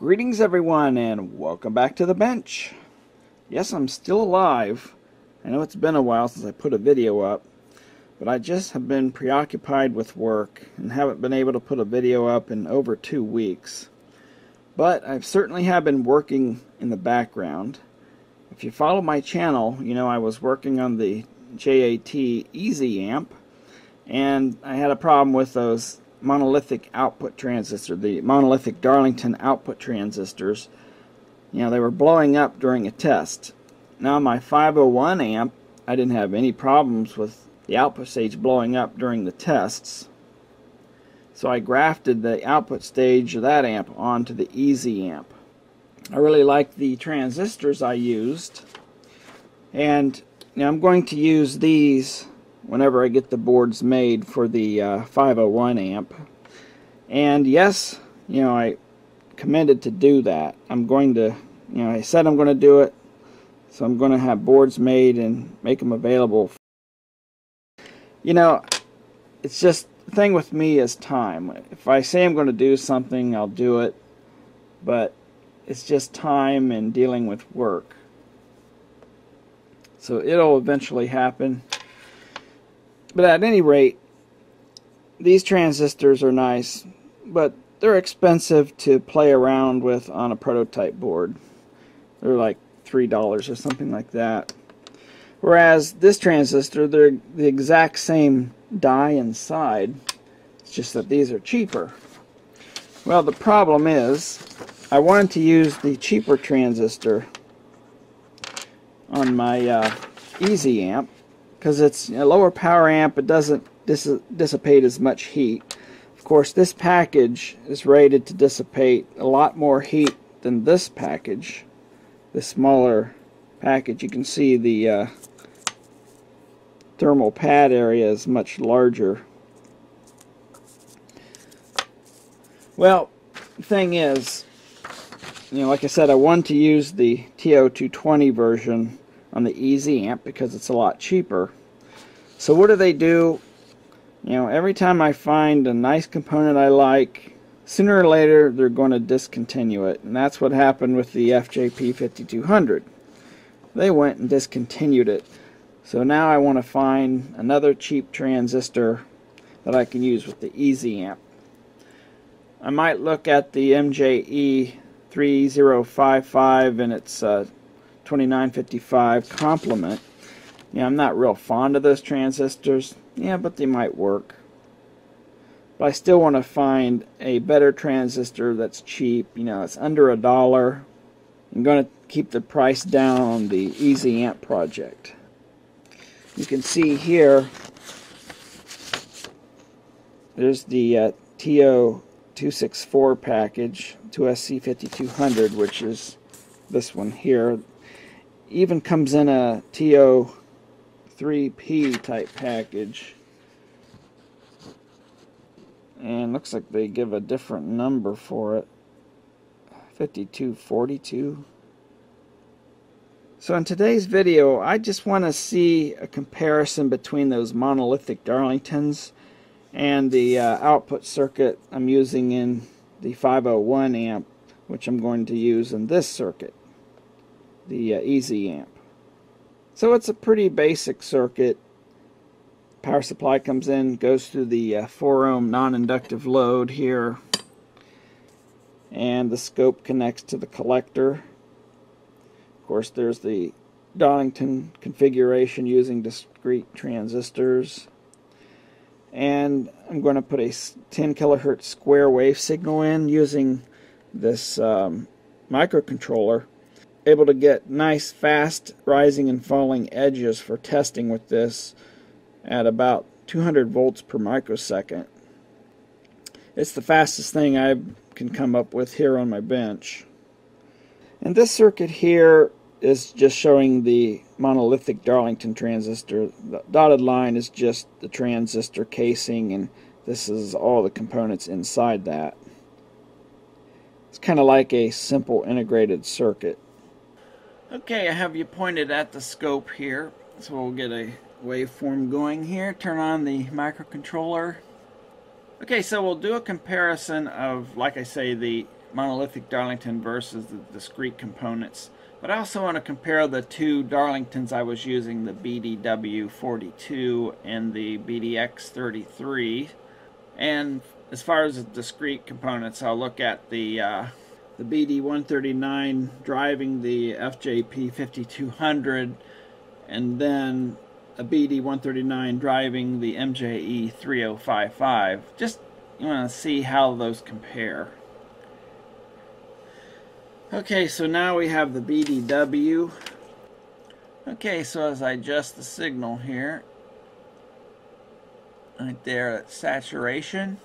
Greetings everyone and welcome back to the bench. Yes, I'm still alive. I know it's been a while since I put a video up, but I just have been preoccupied with work and haven't been able to put a video up in over two weeks. But I certainly have been working in the background. If you follow my channel, you know I was working on the JAT EZ amp and I had a problem with those monolithic output transistor, the monolithic Darlington output transistors. You know, they were blowing up during a test. Now my 501 amp, I didn't have any problems with the output stage blowing up during the tests. So I grafted the output stage of that amp onto the EZ amp. I really like the transistors I used. And now I'm going to use these whenever I get the boards made for the uh, 501 amp. And yes, you know, I commended to do that. I'm going to, you know, I said I'm going to do it, so I'm going to have boards made and make them available. You know, it's just, the thing with me is time. If I say I'm going to do something, I'll do it, but it's just time and dealing with work. So it'll eventually happen. But at any rate, these transistors are nice, but they're expensive to play around with on a prototype board. They're like $3 or something like that. Whereas this transistor, they're the exact same die inside. It's just that these are cheaper. Well, the problem is, I wanted to use the cheaper transistor on my uh, EZ amp, because it's a lower power amp it doesn't dis dissipate as much heat. Of course this package is rated to dissipate a lot more heat than this package. The smaller package you can see the uh, thermal pad area is much larger. Well the thing is you know like I said I want to use the TO220 version on the EZ amp because it's a lot cheaper. So what do they do? You know, every time I find a nice component I like, sooner or later they're going to discontinue it. And that's what happened with the FJP 5200. They went and discontinued it. So now I want to find another cheap transistor that I can use with the EZ amp. I might look at the MJE 3055 and its uh, 2955 complement. Yeah, I'm not real fond of those transistors. Yeah, but they might work. But I still want to find a better transistor that's cheap. You know, it's under a dollar. I'm going to keep the price down on the EZ Amp project. You can see here, there's the uh, TO264 package, 2SC5200, which is this one here even comes in a TO3P type package. And looks like they give a different number for it. 5242. So in today's video, I just want to see a comparison between those monolithic Darlingtons and the uh, output circuit I'm using in the 501 amp, which I'm going to use in this circuit the uh, EZ amp. So it's a pretty basic circuit. Power supply comes in, goes through the uh, 4 ohm non-inductive load here, and the scope connects to the collector. Of course, there's the Darlington configuration using discrete transistors. And I'm going to put a 10 kilohertz square wave signal in using this um, microcontroller able to get nice fast rising and falling edges for testing with this at about 200 volts per microsecond. It's the fastest thing I can come up with here on my bench. And this circuit here is just showing the monolithic Darlington transistor. The dotted line is just the transistor casing and this is all the components inside that. It's kind of like a simple integrated circuit. Okay, I have you pointed at the scope here. So we'll get a waveform going here. Turn on the microcontroller. Okay, so we'll do a comparison of, like I say, the monolithic Darlington versus the discrete components. But I also want to compare the two Darlingtons I was using, the BDW42 and the BDX33. And as far as the discrete components, I'll look at the uh, the BD139 driving the FJP 5200 and then a BD139 driving the MJE 3055. Just you want to see how those compare. Okay, so now we have the BDW. Okay, so as I adjust the signal here, right there at saturation,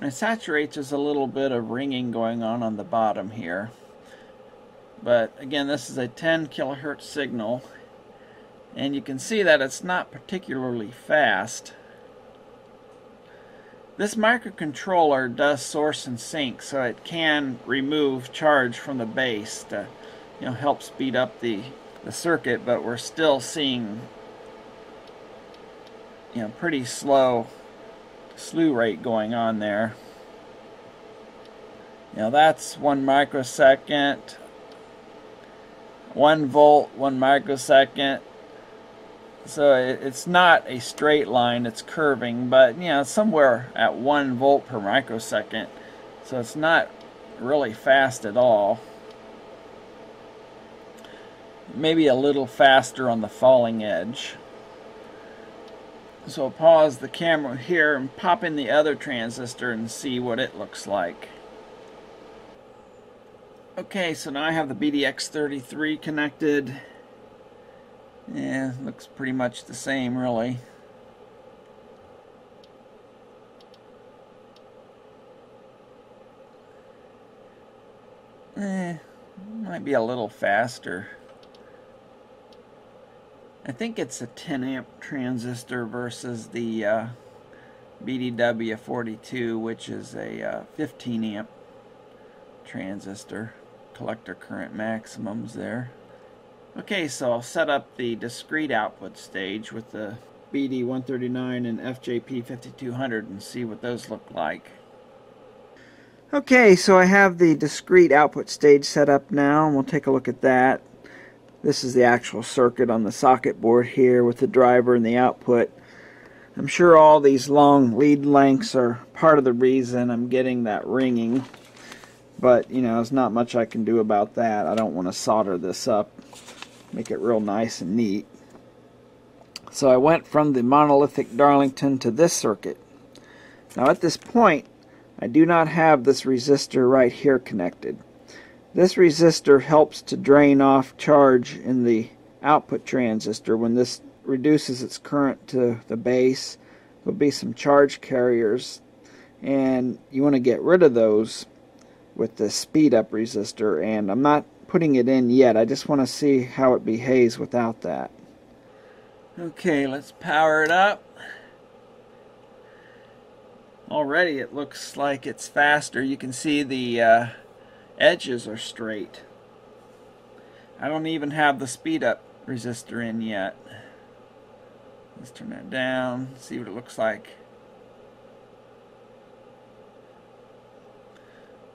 when it saturates, there's a little bit of ringing going on on the bottom here. But again, this is a 10 kilohertz signal, and you can see that it's not particularly fast. This microcontroller does source and sink, so it can remove charge from the base to you know, help speed up the, the circuit, but we're still seeing you know, pretty slow slew rate going on there. Know, that's one microsecond, one volt, one microsecond, so it's not a straight line, it's curving, but you know, somewhere at 1 volt per microsecond. So it's not really fast at all. Maybe a little faster on the falling edge. So I'll pause the camera here and pop in the other transistor and see what it looks like. Okay, so now I have the BDX33 connected yeah, looks pretty much the same, really. Eh, might be a little faster. I think it's a 10 amp transistor versus the uh, BDW42, which is a uh, 15 amp transistor. Collector current maximums there. Okay, so I'll set up the discrete output stage with the BD139 and FJP5200 and see what those look like. Okay, so I have the discrete output stage set up now, and we'll take a look at that. This is the actual circuit on the socket board here with the driver and the output. I'm sure all these long lead lengths are part of the reason I'm getting that ringing. But, you know, there's not much I can do about that. I don't want to solder this up make it real nice and neat. So I went from the monolithic Darlington to this circuit. Now at this point, I do not have this resistor right here connected. This resistor helps to drain off charge in the output transistor. When this reduces its current to the base, there'll be some charge carriers and you want to get rid of those with the speed up resistor and I'm not putting it in yet. I just want to see how it behaves without that. Okay, let's power it up. Already it looks like it's faster. You can see the uh, edges are straight. I don't even have the speed up resistor in yet. Let's turn that down, see what it looks like.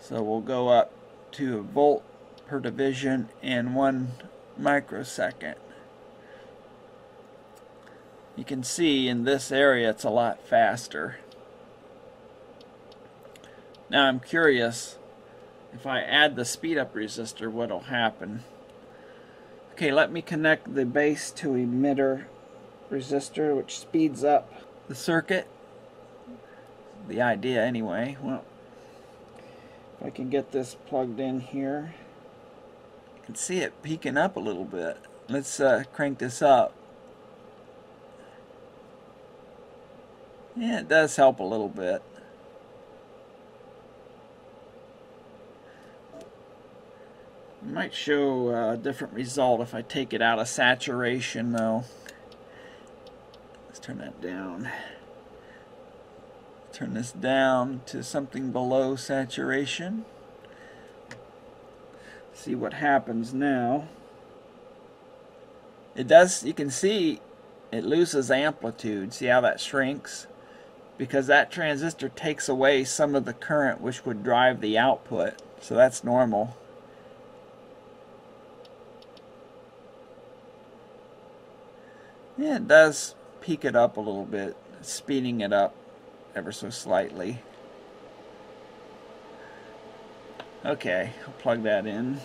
So we'll go up to a volt per division in one microsecond. You can see in this area it's a lot faster. Now I'm curious if I add the speed up resistor what will happen. Okay, let me connect the base to emitter resistor which speeds up the circuit. The idea anyway. Well, if I can get this plugged in here You can see it peaking up a little bit. Let's uh, crank this up. Yeah, it does help a little bit. Might show uh, a different result if I take it out of saturation though. Let's turn that down. Turn this down to something below saturation see what happens now. It does, you can see it loses amplitude. See how that shrinks? Because that transistor takes away some of the current which would drive the output. So that's normal. Yeah, it does peak it up a little bit, speeding it up ever so slightly. Okay, I'll plug that in.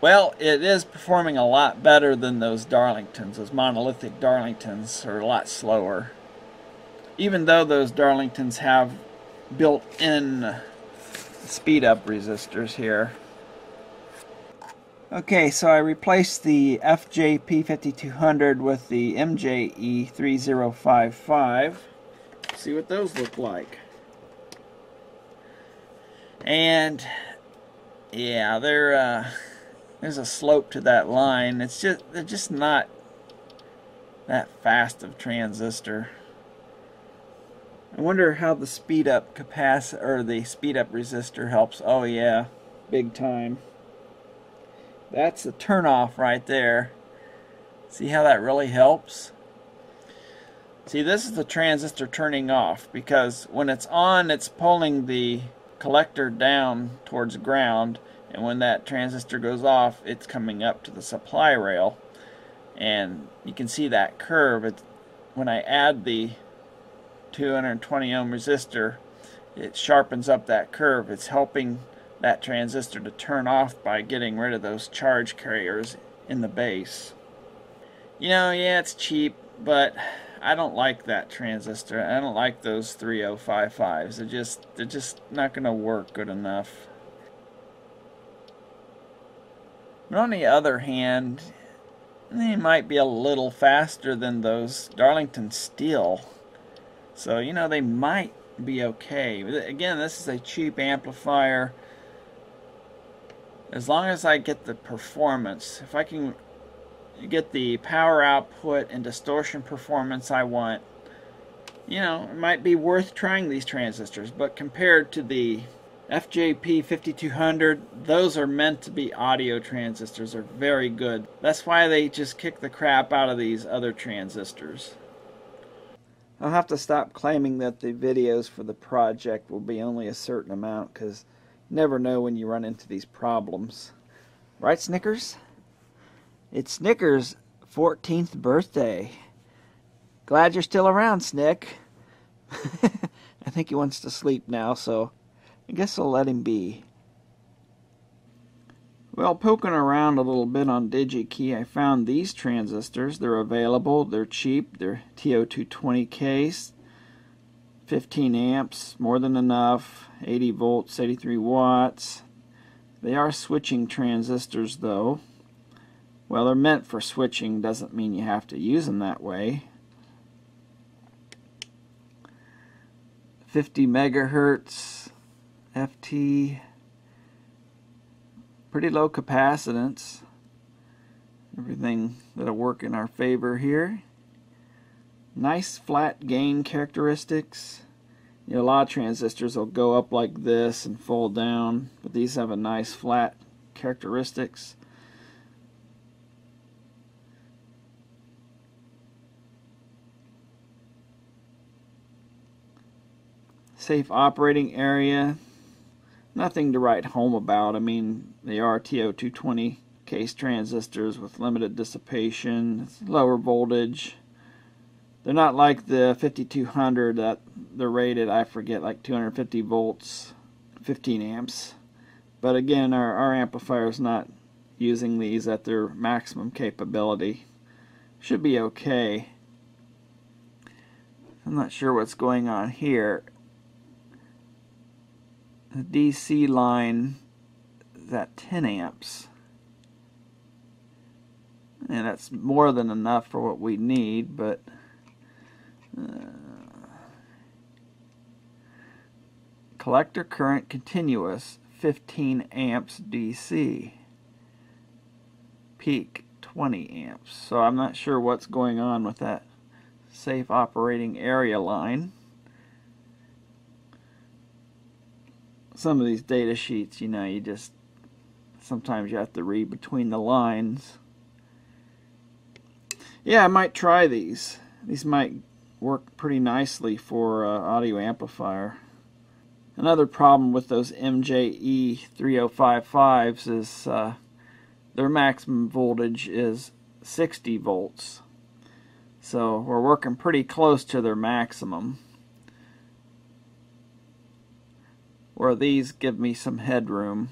Well, it is performing a lot better than those Darlingtons. Those monolithic Darlingtons are a lot slower. Even though those Darlingtons have built-in speed up resistors here. Okay, so I replaced the FJP5200 with the MJE3055. See what those look like. And yeah, they're uh, there's a slope to that line. It's just they're just not that fast of transistor. I wonder how the speed up capacitor or the speed up resistor helps. Oh yeah, big time. That's a turnoff right there. See how that really helps? See, this is the transistor turning off because when it's on, it's pulling the collector down towards ground and when that transistor goes off it's coming up to the supply rail and you can see that curve it's, when I add the 220 ohm resistor it sharpens up that curve it's helping that transistor to turn off by getting rid of those charge carriers in the base you know yeah it's cheap but I don't like that transistor I don't like those 3055s they're just they're just not gonna work good enough But on the other hand, they might be a little faster than those Darlingtons still. So, you know, they might be okay. Again, this is a cheap amplifier. As long as I get the performance, if I can get the power output and distortion performance I want, you know, it might be worth trying these transistors. But compared to the FJP 5200, those are meant to be audio transistors. They're very good. That's why they just kick the crap out of these other transistors. I'll have to stop claiming that the videos for the project will be only a certain amount because never know when you run into these problems. Right, Snickers? It's Snickers' 14th birthday. Glad you're still around, Snick. I think he wants to sleep now, so I guess I'll let him be. Well, poking around a little bit on DigiKey, I found these transistors. They're available. They're cheap. They're TO220 case, 15 amps, more than enough, 80 volts, 83 watts. They are switching transistors, though. Well, they're meant for switching. Doesn't mean you have to use them that way. 50 megahertz, FT pretty low capacitance everything that'll work in our favor here nice flat gain characteristics you know, a lot of transistors will go up like this and fold down but these have a nice flat characteristics safe operating area nothing to write home about. I mean, they are TO220 case transistors with limited dissipation, lower voltage. They're not like the 5200 that they're rated, I forget, like 250 volts, 15 amps. But again, our, our amplifier is not using these at their maximum capability. Should be okay. I'm not sure what's going on here the DC line is at 10 amps. And that's more than enough for what we need, but collector current continuous 15 amps DC. Peak 20 amps. So I'm not sure what's going on with that safe operating area line. some of these data sheets, you know, you just sometimes you have to read between the lines. Yeah, I might try these. These might work pretty nicely for uh, audio amplifier. Another problem with those MJE 3055s is uh, their maximum voltage is 60 volts. So we're working pretty close to their maximum. Where these give me some headroom.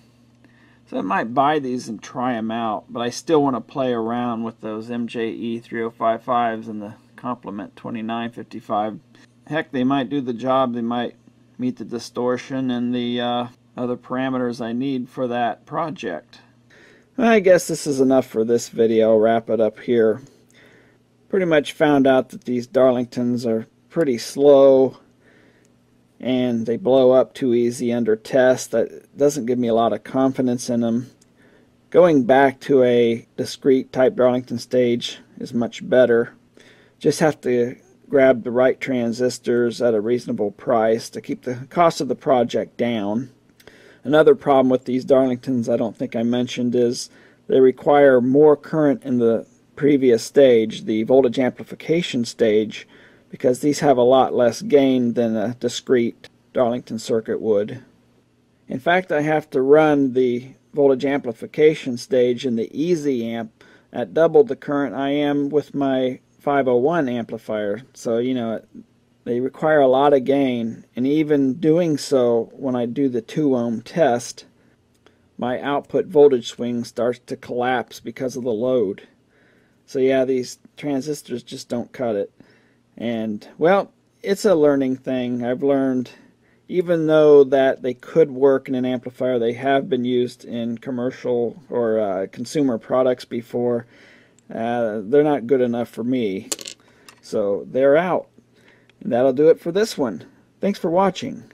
So I might buy these and try them out, but I still want to play around with those MJE 3055s and the Complement 2955. Heck, they might do the job. They might meet the distortion and the uh, other parameters I need for that project. I guess this is enough for this video. I'll wrap it up here. Pretty much found out that these Darlingtons are pretty slow and they blow up too easy under test. That doesn't give me a lot of confidence in them. Going back to a discrete type Darlington stage is much better. Just have to grab the right transistors at a reasonable price to keep the cost of the project down. Another problem with these Darlingtons I don't think I mentioned is they require more current in the previous stage, the voltage amplification stage, because these have a lot less gain than a discrete Darlington circuit would. In fact, I have to run the voltage amplification stage in the EZ amp at double the current I am with my 501 amplifier. So, you know, they require a lot of gain. And even doing so, when I do the 2 ohm test, my output voltage swing starts to collapse because of the load. So yeah, these transistors just don't cut it. And, well, it's a learning thing. I've learned, even though that they could work in an amplifier, they have been used in commercial or uh, consumer products before. Uh, they're not good enough for me. So they're out. And that'll do it for this one. Thanks for watching.